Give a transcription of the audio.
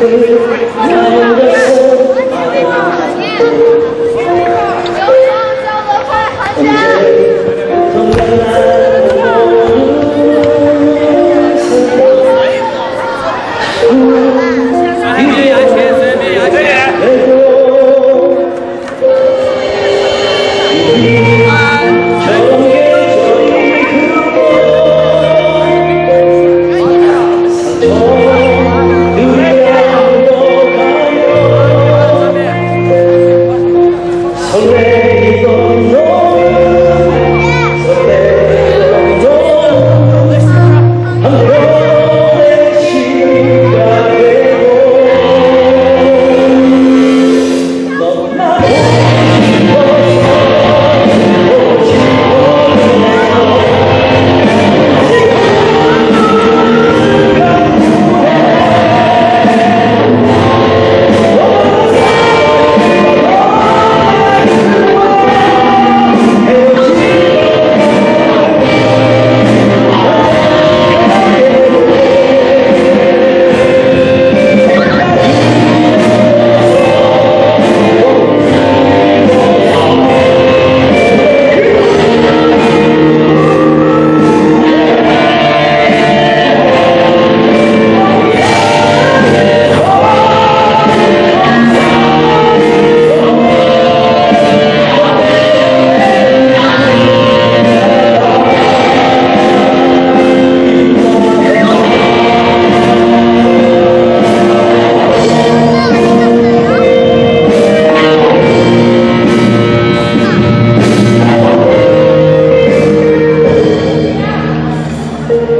Thank you. away. But